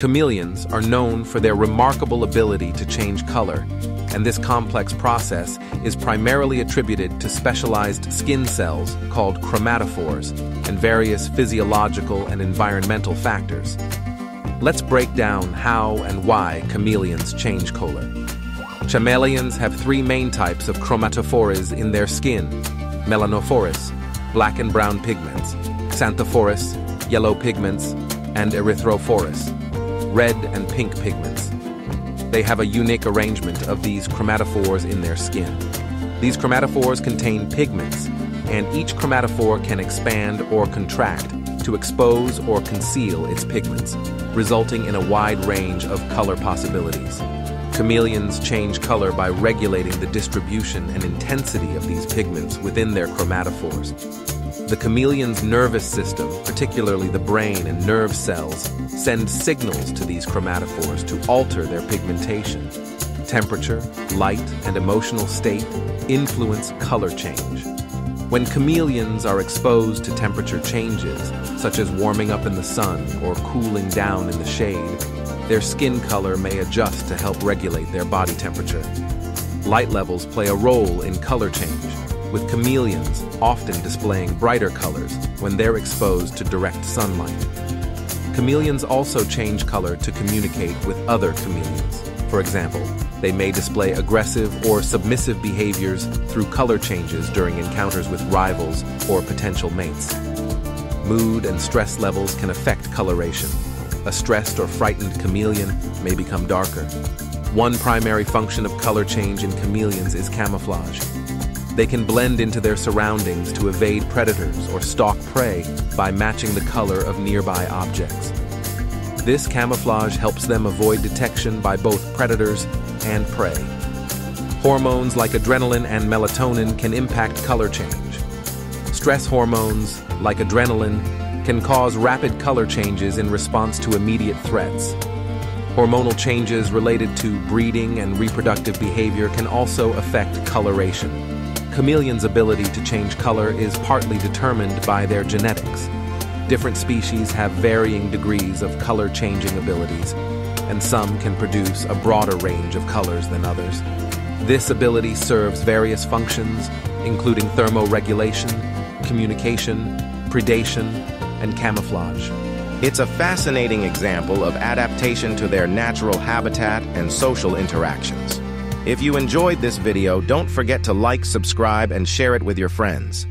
Chameleons are known for their remarkable ability to change color, and this complex process is primarily attributed to specialized skin cells called chromatophores and various physiological and environmental factors. Let's break down how and why chameleons change color. Chameleons have three main types of chromatophores in their skin melanophores, black and brown pigments, xanthophores, yellow pigments, and erythrophores red and pink pigments. They have a unique arrangement of these chromatophores in their skin. These chromatophores contain pigments, and each chromatophore can expand or contract to expose or conceal its pigments, resulting in a wide range of color possibilities. Chameleons change color by regulating the distribution and intensity of these pigments within their chromatophores. The chameleon's nervous system, particularly the brain and nerve cells, send signals to these chromatophores to alter their pigmentation. Temperature, light, and emotional state influence color change. When chameleons are exposed to temperature changes, such as warming up in the sun or cooling down in the shade, their skin color may adjust to help regulate their body temperature. Light levels play a role in color change with chameleons often displaying brighter colors when they're exposed to direct sunlight. Chameleons also change color to communicate with other chameleons. For example, they may display aggressive or submissive behaviors through color changes during encounters with rivals or potential mates. Mood and stress levels can affect coloration. A stressed or frightened chameleon may become darker. One primary function of color change in chameleons is camouflage. They can blend into their surroundings to evade predators or stalk prey by matching the color of nearby objects. This camouflage helps them avoid detection by both predators and prey. Hormones like adrenaline and melatonin can impact color change. Stress hormones, like adrenaline, can cause rapid color changes in response to immediate threats. Hormonal changes related to breeding and reproductive behavior can also affect coloration chameleon's ability to change color is partly determined by their genetics. Different species have varying degrees of color changing abilities, and some can produce a broader range of colors than others. This ability serves various functions, including thermoregulation, communication, predation, and camouflage. It's a fascinating example of adaptation to their natural habitat and social interactions. If you enjoyed this video, don't forget to like, subscribe, and share it with your friends.